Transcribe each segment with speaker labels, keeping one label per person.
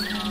Speaker 1: Thank you.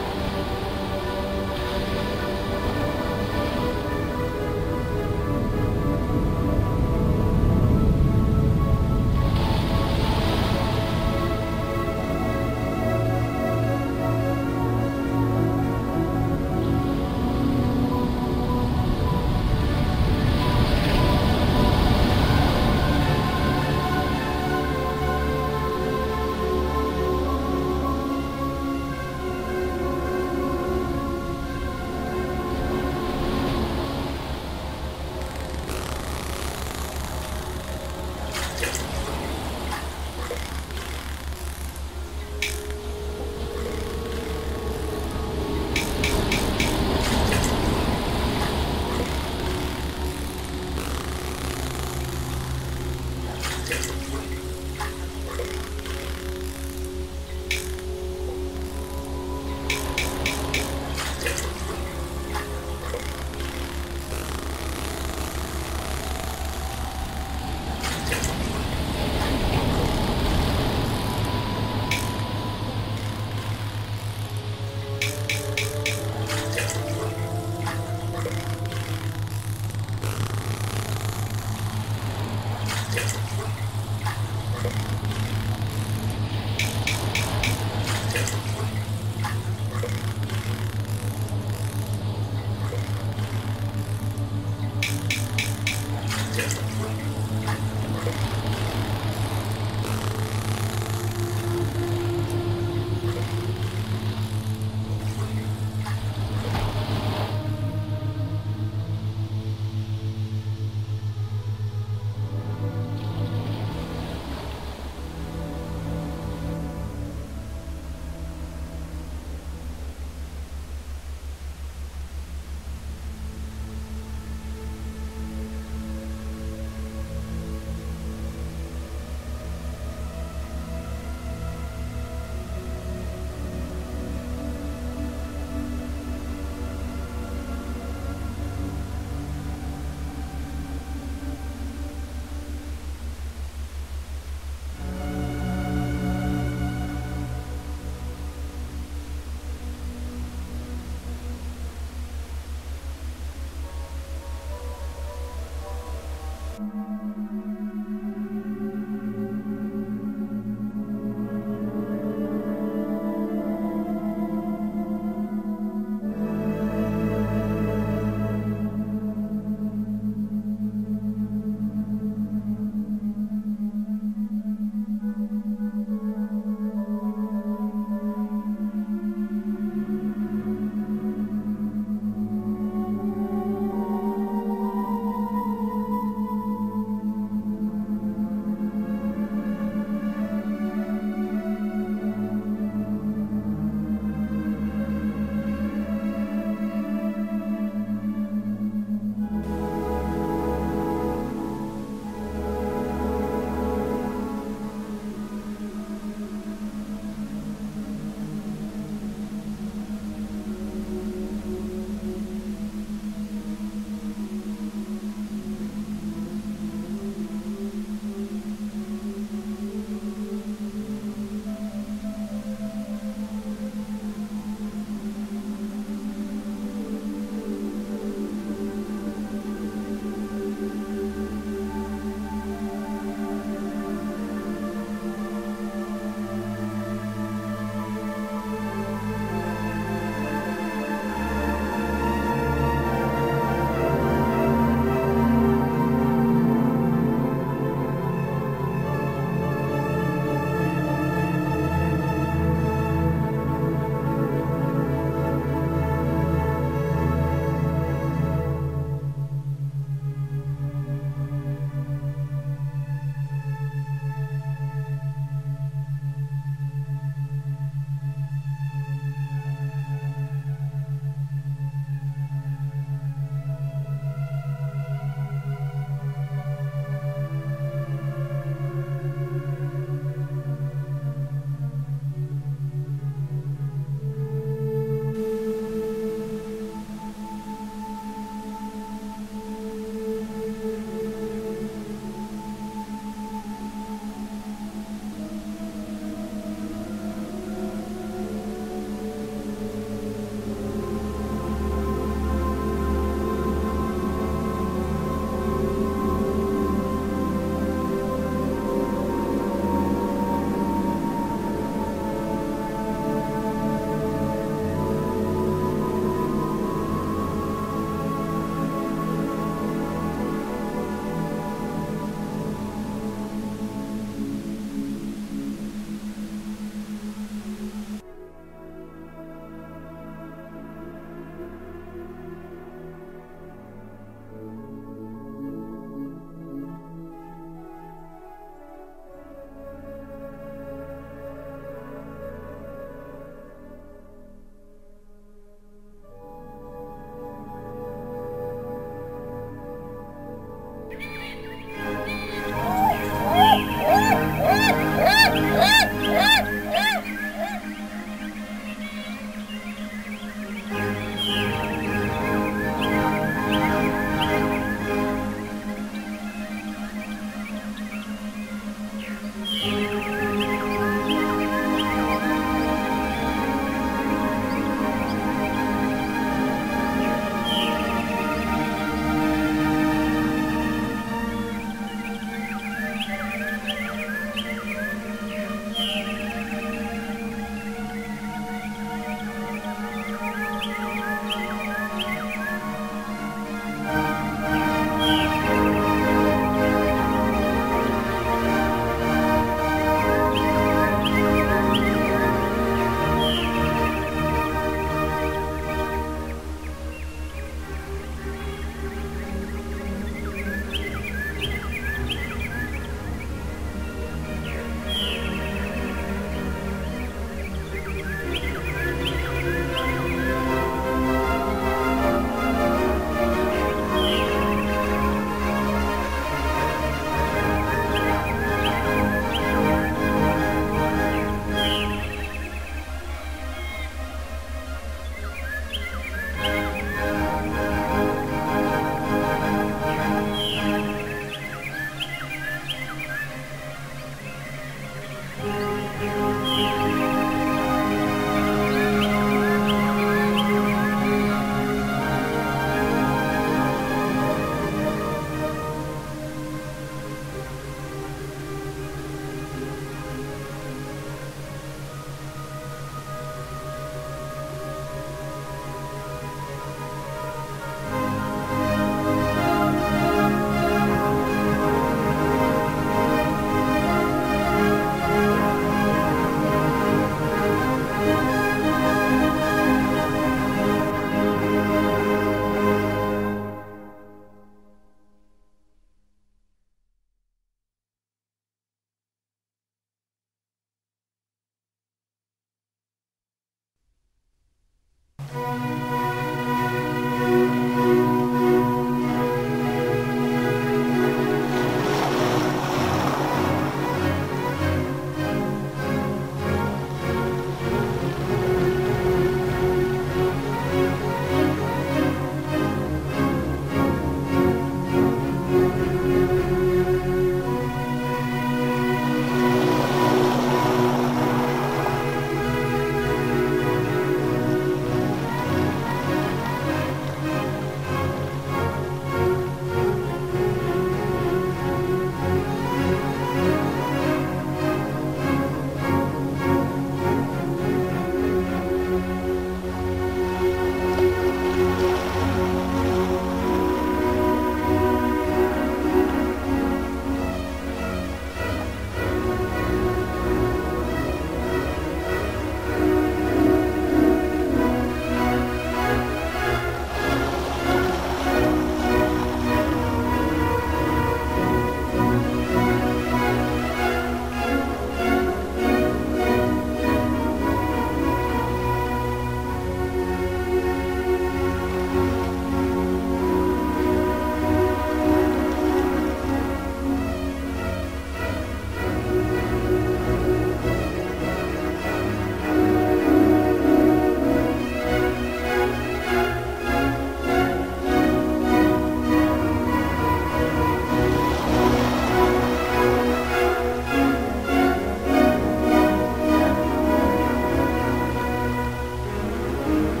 Speaker 1: Thank you.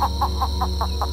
Speaker 1: ha ha ha ha ha